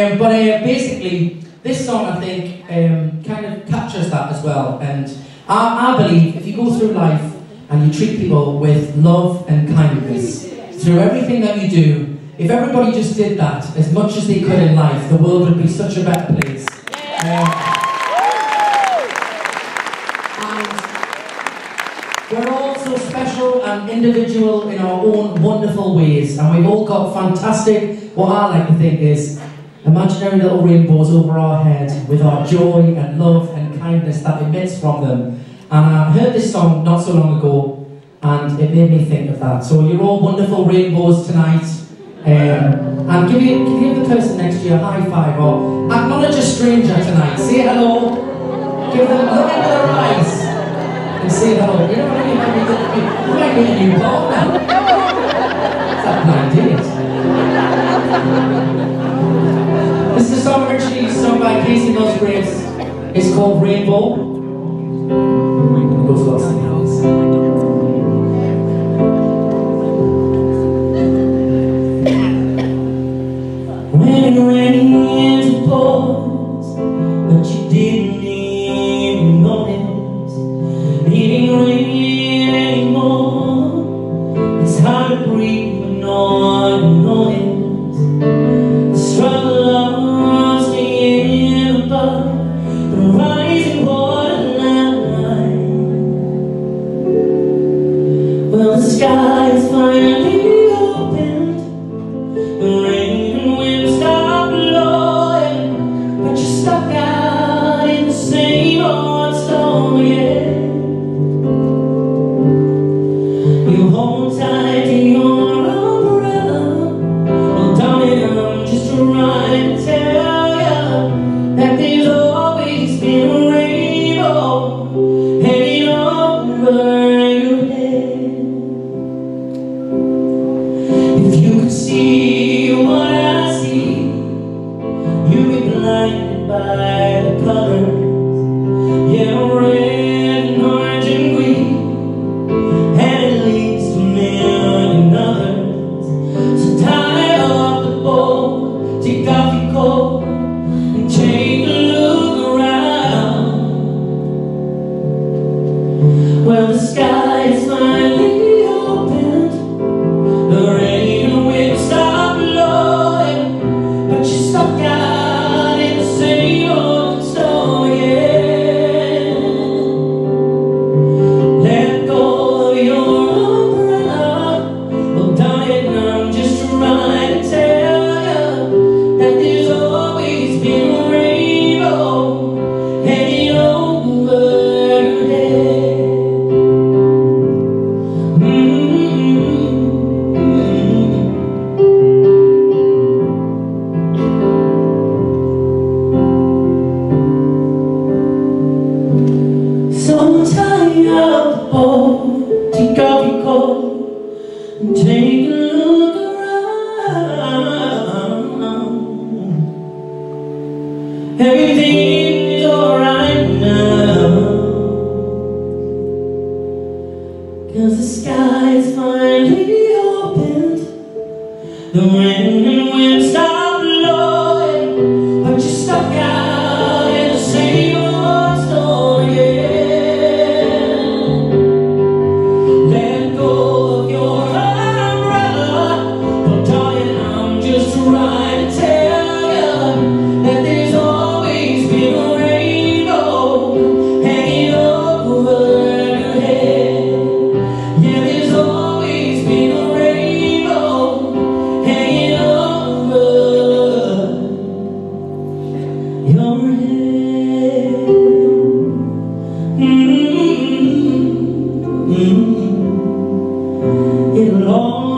Um, but uh, basically, this song I think um, kind of captures that as well. And I, I believe if you go through life and you treat people with love and kindness through everything that you do, if everybody just did that as much as they could in life, the world would be such a better place. Um, we're all so special and individual in our own wonderful ways, and we've all got fantastic, what I like to think is imaginary little rainbows over our head with our joy and love and kindness that emits from them. And I heard this song not so long ago, and it made me think of that. So you're all wonderful rainbows tonight. Um, and give, you, give the person next to you a high five or acknowledge a stranger tonight. Say hello. Give them look into their eyes and say hello. You know what I mean? You might be a new partner. Blind date. Is a song originally sung by Kacey Musgraves. It's called Rainbow. It goes sky is finally opened. The rain and wind stop blowing, but you're stuck out in the same old storm again. You hold tight to your umbrella. Well, darling, I'm just trying to tell you that there's always been If you could see what I see, you'd be blinded by the colors. take off your coat, and take a look around. Everything is alright now. Cause the is finally open, the rain and wind stop. It'll all